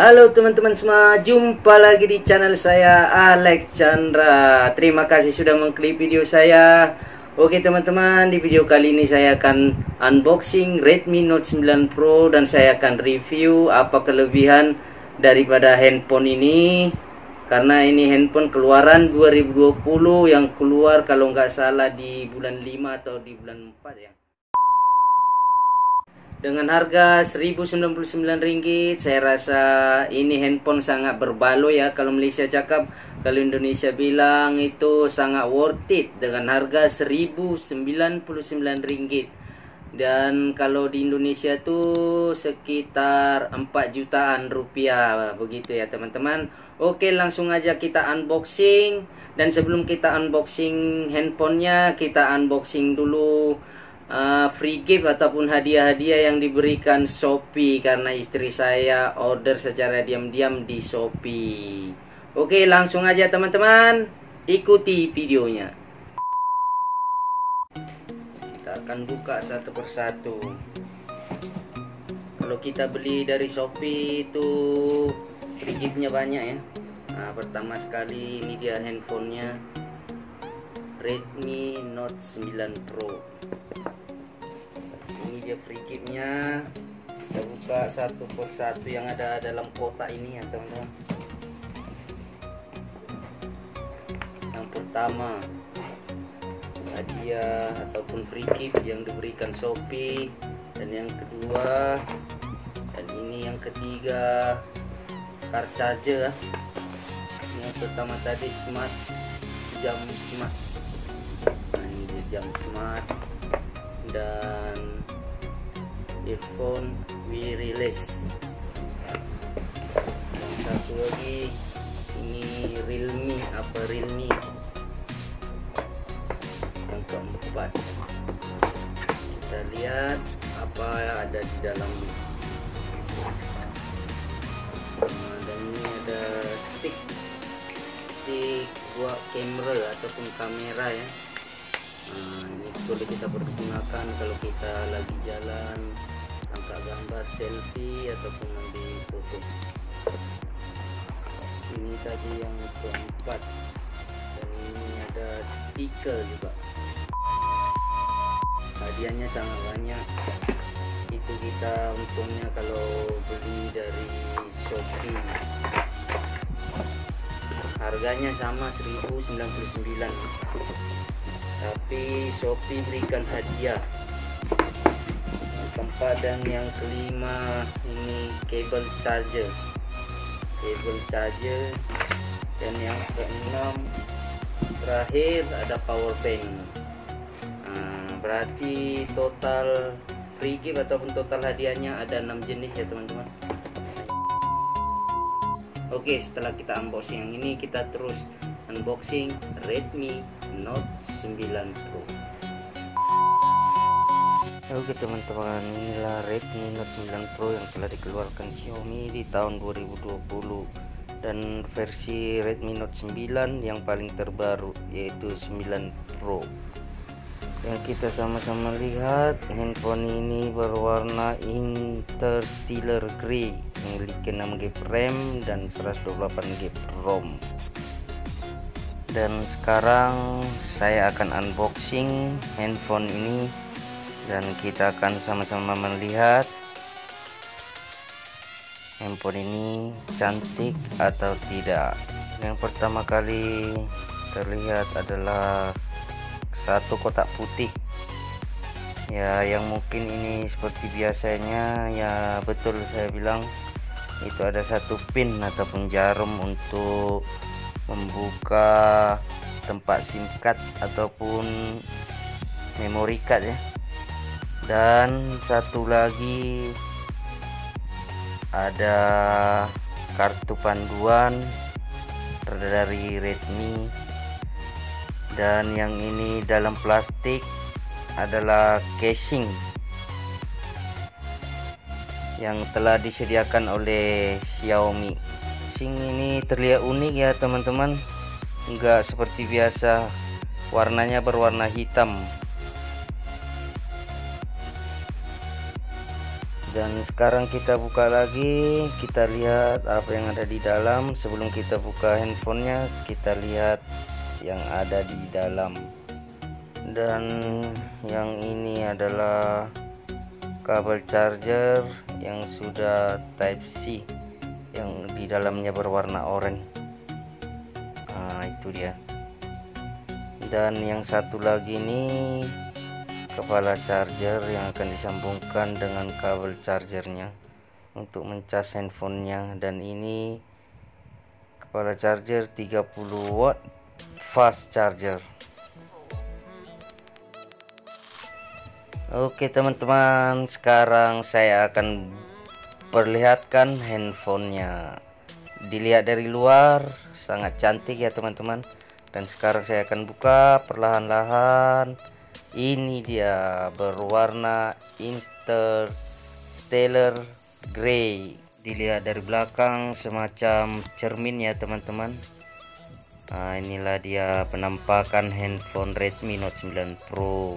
Halo teman-teman semua, jumpa lagi di channel saya Alex Chandra. Terima kasih sudah mengklik video saya. Oke teman-teman, di video kali ini saya akan unboxing Redmi Note 9 Pro dan saya akan review apa kelebihan daripada handphone ini. Karena ini handphone keluaran 2020 yang keluar kalau nggak salah di bulan 5 atau di bulan 4 ya dengan harga 1099 ringgit saya rasa ini handphone sangat berbalo ya. Kalau Malaysia cakap kalau Indonesia bilang itu sangat worth it. Dengan harga 1099 ringgit dan kalau di Indonesia tuh sekitar 4 jutaan rupiah begitu ya teman-teman. Oke langsung aja kita unboxing. Dan sebelum kita unboxing handphonenya kita unboxing dulu uh, free gift ataupun hadiah-hadiah yang diberikan Shopee karena istri saya order secara diam-diam di Shopee. Oke, langsung aja teman-teman, ikuti videonya. Kita akan buka satu persatu. Kalau kita beli dari Shopee itu free giftnya banyak ya. Nah, pertama sekali ini dia handphonenya Redmi Note 9 Pro dia free kita buka satu persatu yang ada dalam kotak ini ya teman-teman. Yang pertama hadiah ataupun free yang diberikan Shopee. Dan yang kedua dan ini yang ketiga car charger. Yang pertama tadi smart jam smart. Nah ini jam smart. Dan earphone we release satu lagi ini realme apa realme yang keempat. Kita lihat apa yang ada di dalam. Dan ini ada stick. Stick buat kamera ataupun kamera ya. Nah ini boleh kita pergunakan kalau kita lagi jalan angkat gambar selfie ataupun ambil foto ini tadi yang keempat. Dan ini ada speaker juga. Hadiahnya sangat banyak. Itu kita untungnya kalau beli dari Shopee. Harganya sama 1099 tapi Shopee berikan hadiah dan yang kelima ini kabel charger. Kabel charger. Dan yang keenam terakhir ada power bank. Nah, berarti total free gift ataupun total hadiahnya ada enam jenis ya teman-teman. Oke setelah kita unboxing yang ini kita terus unboxing Redmi Note 9 Pro Oke teman-teman inilah Redmi Note 9 Pro yang telah dikeluarkan Xiaomi di tahun 2020 dan versi Redmi Note 9 yang paling terbaru yaitu 9 Pro. Yang kita sama-sama lihat handphone ini berwarna interstellar grey memiliki 6GB RAM dan 128GB ROM. Dan sekarang saya akan unboxing handphone ini dan kita akan sama-sama melihat handphone ini cantik atau tidak. Yang pertama kali terlihat adalah satu kotak putih. Ya yang mungkin ini seperti biasanya ya betul saya bilang itu ada satu pin ataupun jarum untuk membuka tempat SIM card ataupun memory card ya dan satu lagi ada kartu panduan dari Redmi. Dan yang ini dalam plastik adalah casing yang telah disediakan oleh Xiaomi. Casing ini terlihat unik ya teman-teman. Enggak seperti biasa warnanya berwarna hitam dan sekarang kita buka lagi kita lihat apa yang ada di dalam. Sebelum kita buka handphonenya kita lihat yang ada di dalam. Dan yang ini adalah kabel charger yang sudah type C yang di dalamnya berwarna oranye. Nah itu dia. Dan yang satu lagi ini kepala charger yang akan disambungkan dengan kabel chargernya untuk mencas handphonenya. Dan ini kepala charger 30 watt fast charger. Oke teman-teman sekarang saya akan perlihatkan handphonenya. Dilihat dari luar sangat cantik ya teman-teman. Dan sekarang saya akan buka perlahan-lahan ini dia berwarna Interstellar Grey. Dilihat dari belakang semacam cermin ya teman-teman. Nah inilah dia penampakan handphone Redmi Note 9 Pro.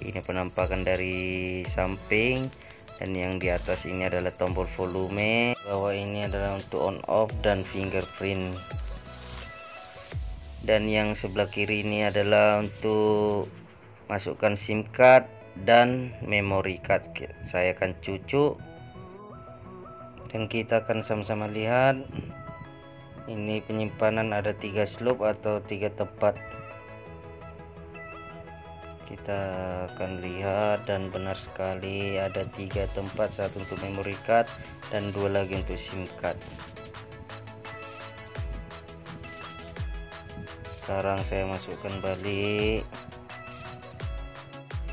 Ini penampakan dari samping. Dan yang di atas ini adalah tombol volume. Bawah ini adalah untuk on off dan fingerprint. Dan yang sebelah kiri ini adalah untuk masukkan SIM card dan memory card. Saya akan cucuk dan kita akan sama-sama lihat. Ini penyimpanan ada tiga slot atau tiga tempat. Kita akan lihat dan benar sekali ada tiga tempat satu untuk memory card dan dua lagi untuk SIM card. Sekarang saya masukkan balik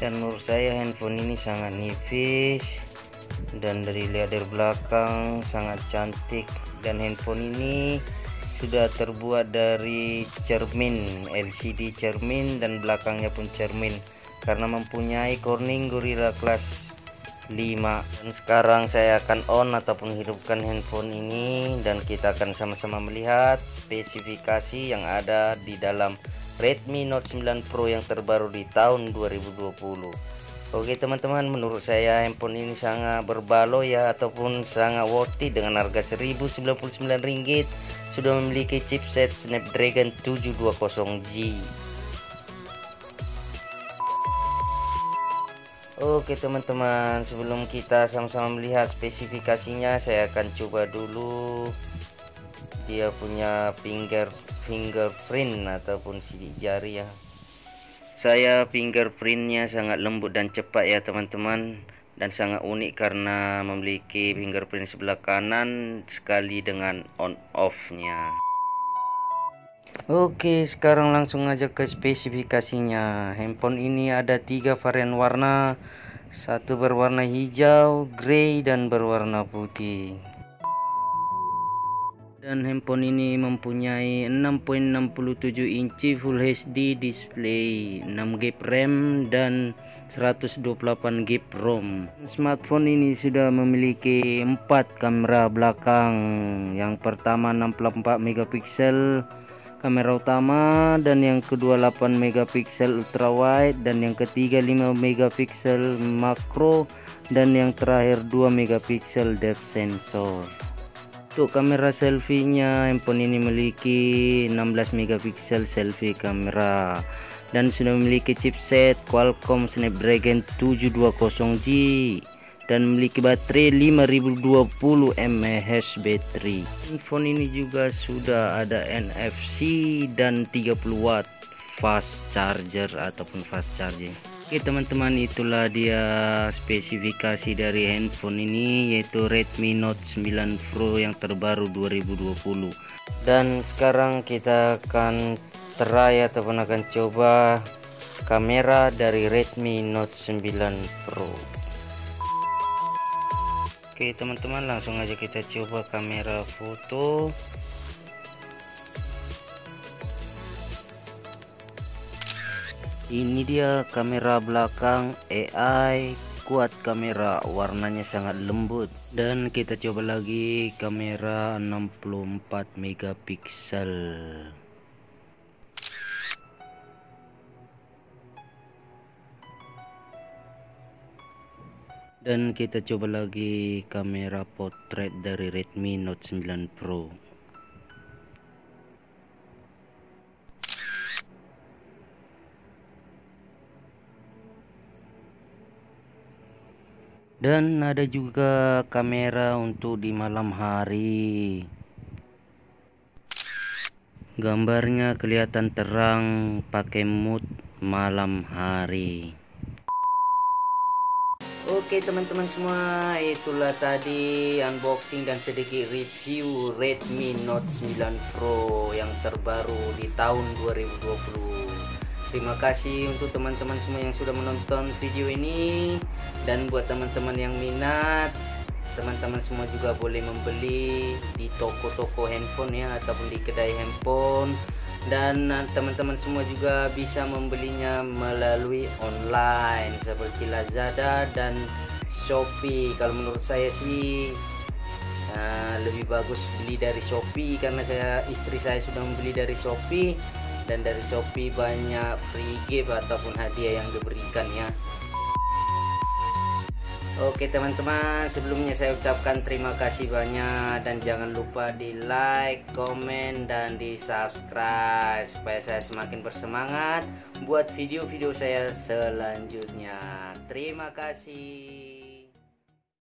dan menurut saya handphone ini sangat nipis dan dari lihat dari belakang sangat cantik. Dan handphone ini sudah terbuat dari cermin LCD cermin dan belakangnya pun cermin. Karena mempunyai Corning Gorilla Glass 5 dan sekarang saya akan on ataupun hidupkan handphone ini dan kita akan sama-sama melihat spesifikasi yang ada di dalam Redmi Note 9 Pro yang terbaru di tahun 2020 Oke teman-teman menurut saya handphone ini sangat berbalo ya ataupun sangat worth it dengan harga 1099 ringgit. Sudah memiliki chipset Snapdragon 720G Oke teman-teman sebelum kita sama-sama melihat spesifikasinya saya akan coba dulu. Dia punya finger fingerprint ataupun sidik jari ya. Saya fingerprintnya sangat lembut dan cepat ya teman-teman. Dan sangat unik karena memiliki fingerprint sebelah kanan sekali dengan on off nya Oke sekarang langsung aja ke spesifikasinya. Handphone ini ada tiga varian warna. Satu berwarna hijau, grey dan berwarna putih dan handphone ini mempunyai 6.67 inci Full HD display 6 GB RAM dan 128 GB ROM. Smartphone ini sudah memiliki 4 kamera belakang. Yang pertama 64 megapiksel kamera utama dan yang kedua 8 megapiksel ultra wide dan yang ketiga 5 megapiksel makro dan yang terakhir 2 megapiksel depth sensor untuk kamera selfie-nya handphone ini memiliki 16 megapiksel selfie kamera dan sudah memiliki chipset Qualcomm Snapdragon 720G dan memiliki baterai 5020 mAh baterai. Handphone ini juga sudah ada NFC dan 30 watt fast charger ataupun fast charging. Oke teman-teman itulah dia spesifikasi dari handphone ini yaitu Redmi Note 9 Pro yang terbaru 2020 dan sekarang kita akan try ataupun akan coba kamera dari Redmi Note 9 Pro. Oke teman-teman langsung aja kita coba kamera foto ini dia kamera belakang AI kuat kamera warnanya sangat lembut. Dan kita coba lagi kamera 64 megapiksel. Dan kita coba lagi kamera potret dari Redmi Note 9 Pro dan ada juga kamera untuk di malam hari. Gambarnya kelihatan terang pakai mood malam hari. Oke teman-teman semua itulah tadi unboxing dan sedikit review Redmi Note 9 Pro yang terbaru di tahun 2020 Terima kasih untuk teman-teman semua yang sudah menonton video ini. Dan buat teman-teman yang minat teman-teman semua juga boleh membeli di toko-toko handphone ya ataupun di kedai handphone. Dan teman-teman semua juga bisa membelinya melalui online seperti Lazada dan Shopee. Kalau menurut saya sih uh, lebih bagus beli dari Shopee karena saya istri saya sudah membeli dari Shopee dan dari Shopee banyak free gift ataupun hadiah yang diberikan ya. Oke teman-teman sebelumnya saya ucapkan terima kasih banyak. Dan jangan lupa di like, komen, dan di subscribe supaya saya semakin bersemangat buat video-video saya selanjutnya. Terima kasih